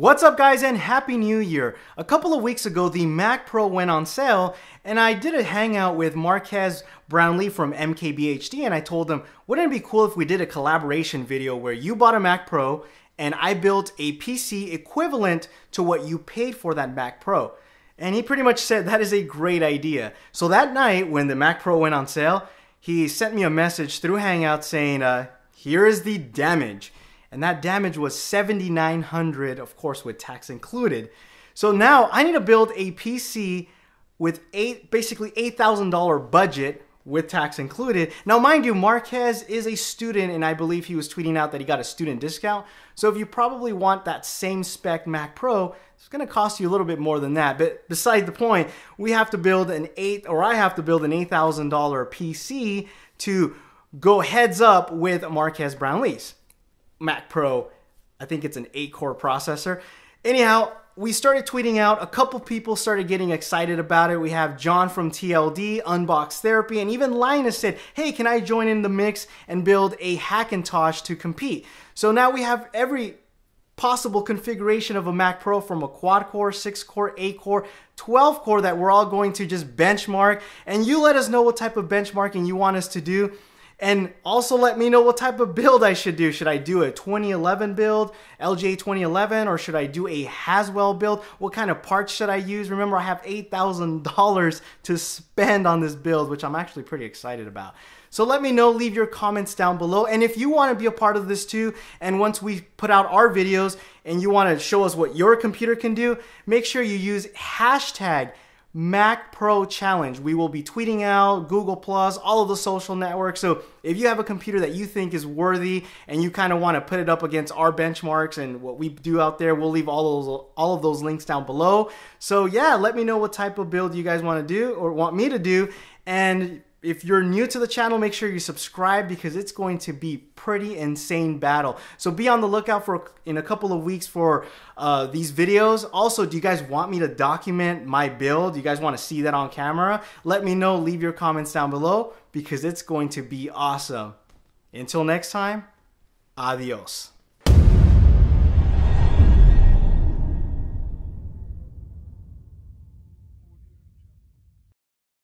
What's up guys and happy new year. A couple of weeks ago the Mac Pro went on sale and I did a hangout with Marques Brownlee from MKBHD and I told him wouldn't it be cool if we did a collaboration video where you bought a Mac Pro and I built a PC equivalent to what you paid for that Mac Pro. And he pretty much said that is a great idea. So that night when the Mac Pro went on sale, he sent me a message through Hangout saying, uh, here is the damage and that damage was 7900 of course with tax included. So now i need to build a pc with eight basically $8000 budget with tax included. Now mind you Marques is a student and i believe he was tweeting out that he got a student discount. So if you probably want that same spec mac pro it's going to cost you a little bit more than that. But beside the point we have to build an eight or i have to build an $8000 pc to go heads up with marques brownlee's Mac Pro. I think it's an 8 core processor. Anyhow, we started tweeting out. A couple people started getting excited about it. We have John from TLD, Unbox Therapy, and even Linus said, hey, can I join in the mix and build a Hackintosh to compete? So now we have every possible configuration of a Mac Pro from a quad core, 6 core, 8 core, 12 core that we're all going to just benchmark. And you let us know what type of benchmarking you want us to do. And also let me know what type of build I should do. Should I do a 2011 build, LGA 2011, or should I do a Haswell build? What kind of parts should I use? Remember, I have $8,000 to spend on this build, which I'm actually pretty excited about. So let me know, leave your comments down below. And if you want to be a part of this too, and once we put out our videos and you want to show us what your computer can do, make sure you use hashtag Mac Pro Challenge. We will be tweeting out Google Plus, all of the social networks. So if you have a computer that you think is worthy and you kind of want to put it up against our benchmarks and what we do out there, we'll leave all of those all of those links down below. So yeah, let me know what type of build you guys want to do or want me to do and if you're new to the channel, make sure you subscribe because it's going to be pretty insane battle. So be on the lookout for in a couple of weeks for uh, these videos. Also, do you guys want me to document my build? Do you guys want to see that on camera? Let me know. Leave your comments down below because it's going to be awesome. Until next time, adios.